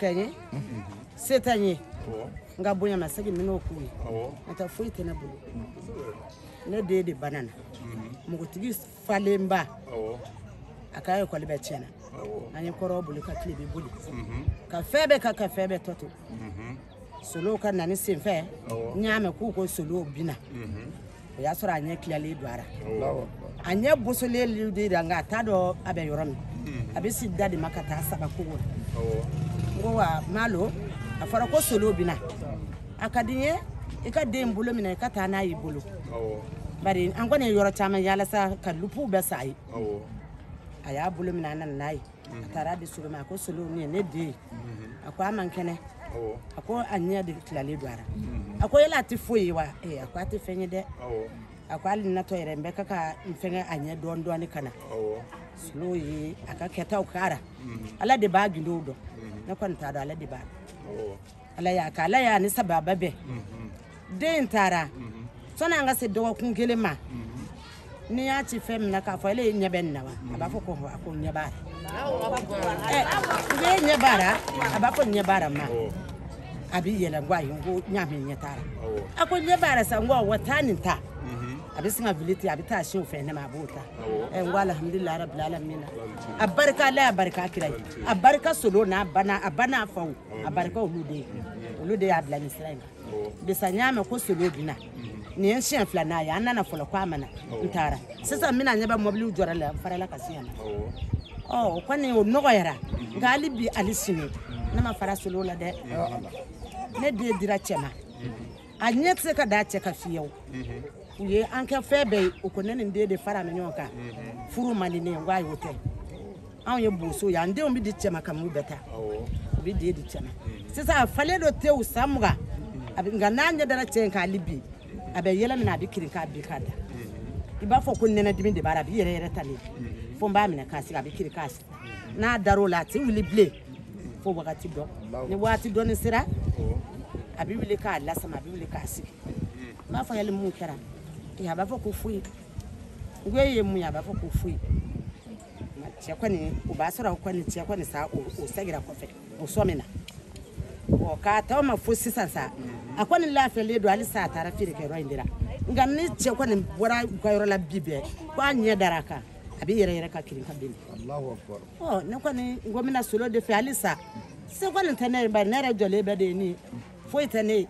ka ɲɛ se tɛ n ye n ka bonya ma segi min'o k'u ye n tɛ foyi tɛ ne bolo ne den de bana na mugutigi falenba a ka ekɔli bɛɛ tiɲɛna an ye kɔrɔw boli ka tile bɛ boli ka fɛn bɛɛ ka ka fɛn bɛɛ tɔ to solow ka na ni senfɛ n y'a mɛn k'u ko solow bina o y'a sɔrɔ a ɲɛ tilalen don ara a ɲɛ bosolen de da nka a t'a dɔn a bɛ yɔrɔ min hmm. a bɛ si da de ma ka taa saba kogo la ko wa malo a fɔra ko solo bɛna a ka di n ye i ka den bolo minɛ i ka taa n'a y'i bolo bari an kɔni ye yɔrɔ caman yalasa ka lupuw bɛɛ sa ye a y'a bolo minɛ a nana n'a ye a taara di solo ma a ko solo ne ne den a ko a man kɛnɛ a ko a ɲɛ de tilalen don a la a ko yala a tɛ foyi ye wa ee a ko a tɛ fɛn ye dɛ a ko hali natɔ yɛrɛ n bɛ ka ka n fɛngɛ a ɲɛ dɔɔni dɔɔni ka na solo ye a ka kɛtaw kara ala de b'a gindow dɔn ne kɔni t'a dɔn ale de b'a dɔn ala y'a kɛ ala y'a ni sababa bɛn den taara sani an ka se dɔgɔkun kelen ma n'i y'a ci fɛn min na k'a fɔ ale ye ɲɛ bɛ nin na wa a b'a fɔ ko a ko ɲɛ b'a la ɲɛ b'a la a b'a fɔ ɲɛ b'a la ma a bɛ yɛlɛ ko ayi n ko n y'a mɛn ɲɛ t'a la a ko ɲɛ b'a la sa n ko wa taa nin ta a bɛ sin ka wuli ten a bɛ taa siw fɛ ne ma a b'o ta ɛ n ko alihamudulila arabi alamin na a barika ala y'a barika kira ye a barika solo n'a ba n'a a ba n'a faw a barika olu de ye olu de y'a bila nin sira in kan bisa n y'a mɛn ko solo bina nin ye siɲɛ fila n'a ye an nana fɔlɔ ko a mana n taara sisan n bɛna ɲɛ bɛ mɔbiliw jɔra la n farala ka siɲɛ na ɔ o kɔni o nɔgɔyara nka hali bi hali sini ne ma fara solo la dɛ ne den dira cɛ ma a ɲɛ tɛ se ka da cɛ ka fiyew u ye an kɛ fɛn bɛɛ ye u ko ne nin den de fara ni ɲɔgɔn kan furu man di ne ye wa y'o tɛ anw ye boso ye an denw bɛ di cɛma ka bɛɛ ta u bɛ den di cɛma sisan a falen dɔ tɛ u san mugan nka n'a ɲɛ dara cɛ in k'ale bi a bɛ yɛlɛ minɛ a bɛ kirin k'a bi k'a da i b'a fɔ ko nɛnɛdimi de b'a la a b'i yɛrɛ yɛrɛ talen fo n b'a minɛ k'a sigi a bɛ kirin k'a sigi n'a dar'o la a tɛ wuli bilen fo wagati dɔ ni wagati dɔɔni sera a bɛ wuli k'a lasama a bɛ wuli k'a sigi n b'a fɔ yali mun kɛra a b'a fɔ ko foyi n ko e ye mun ye a b'a fɔ ko foyi cɛ kɔni o b'a sɔrɔ kɔni cɛ kɔni sa o sɛgira kɔfɛ o sɔmina ɔ k'a taw ma fo sisan sa a kɔni lafiyalen don hali sa a taara feerekɛyɔrɔ in de la nka ni cɛ kɔni bɔra u ka yɔrɔ la bi bɛɛ ko a ɲɛ dara a kan a bɛ yɛrɛ yɛrɛ ka kirin ka bɛ ɔ ne kɔni n ko bɛna solo de fɛ halisa se kɔni tɛ ne ye bari ne yɛrɛ jɔlen bɛ de ye ne ye foyi tɛ ne ye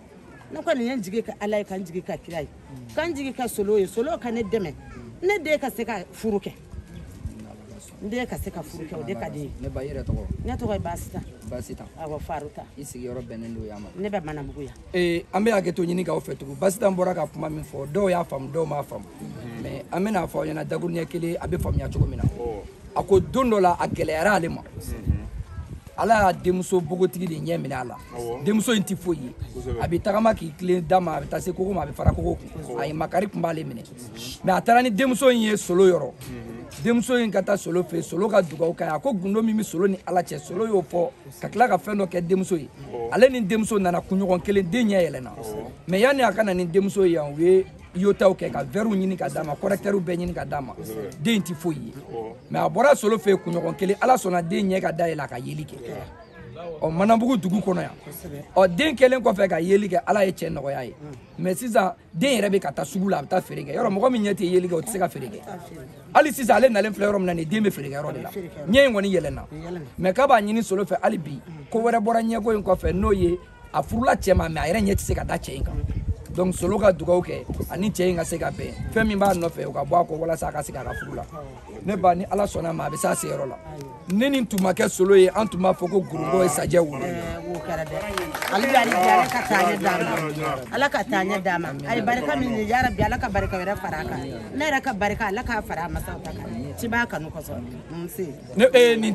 ne kɔni ye n jigi ka ala ye ka n jigi ka kira ye ka n jigi ka solo ye solo ka ne dɛmɛ ne den ka se ka furu kɛ n den ka se ka furu kɛ o de ka di ye ne ba i yɛrɛ tɔgɔ ne tɔgɔ ye baasita baasita awɔ faruta i sigiyɔrɔ bɛnnen don yan ma ne bɛ manabugu yan ee an bɛ hakɛto ɲini k'aw fɛ tugun basitan bɔra ka kuma min fɔ dɔw y'a faamu dɔw m'a faamu mhm. mais an bɛna fɔ aw ɲɛna dakuruɲɛ kelen a bɛ faamuya cogo min na oh. a ko don dɔ la a gɛlɛyara ale ma mhm. ala y'a denmuso bogotigi de ɲɛ minɛ a la denmuso in tɛ foyi ye a bɛ tagama k'i tilen da ma a bɛ taa se kogo ma a bɛ fara kogo kun a ye makari tun b'ale minɛ mhm. mais a taara ni denmuso in ye solo yɔrɔ denmuso in ka taa solo fɛ solo ka dugawu ka ye a ko gundo min bɛ solo ni ala cɛ solo y'o fɔ ka tila ka fɛn dɔ kɛ denmuso ye ale ni denmuso nana kunɲɔgɔn kelen den ɲɛ yɛlɛnna mɛ yanni a ka na ni denmuso ye yan u ye yotaw kɛ ka vɛriw ɲini ka d'a ma kɔrɛktɛriw bɛɛ ɲini ka d'a ma den tɛ foyi ye mɛ a bɔra solo fɛ kunɲɔgɔn kelen ala sɔnna den ɲɛ ka da yɛlɛ a ka yeli kɛ ɔ manabugu dugu kɔnɔ yan ɔ den kɛlen kɔfɛ ka yeli kɛ ala ye cɛ nɔgɔya ye mɛ sisan den yɛrɛ bɛ ka taa sugu la a bɛ taa feere kɛ yɔrɔ mɔgɔ min ɲɛ tɛ yeli kɛ o tɛ se ka feere kɛ hali sisan ale nalen filɛ yɔrɔ min na nin den bɛ feere kɛ yɔrɔ de la ɲɛ in kɔni yɛlɛnna mɛ k'a b'a ɲini solo fɛ hali bi ko wɛrɛ bɔra ɲɛko in kɔfɛ n'o ye a furula cɛ ma mɛ a yɛrɛ ɲɛ tɛ se ka da cɛ in kan donc solo ka dugawu kɛ ani cɛ in ka se ka bɛn fɛn min b'a nɔfɛ o ka bɔ a kɔ walasa a ka se k'a ka furu la ne ba ni ala sɔnna ma a bɛ s'a seyɔrɔ la ne ni tun ma kɛ solo ye an tun b'a fɔ ko gorobɔ ye sajɛ wolo ala ka taa ɲɛ d'a ma a ye barika min ye yarabi ala ka barika wɛrɛ fara a kan ne yɛrɛ ka barika ala k'a fara a masaw ta kan ci b'a kanu kosɔn nse nin